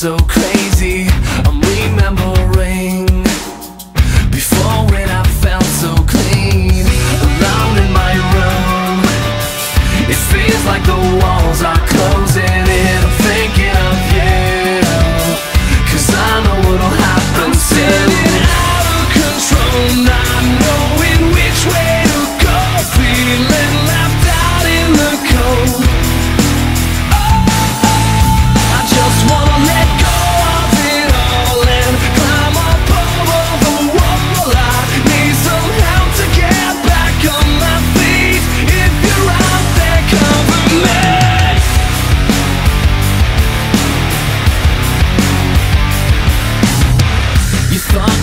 so crazy. I'm remembering Before when I felt so clean. Alone in my room It feels like the walls are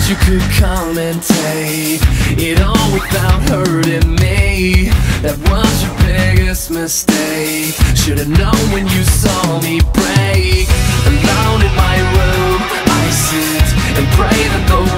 you could come and take it all without hurting me. That was your biggest mistake. Should've known when you saw me break. Alone in my room, I sit and pray that the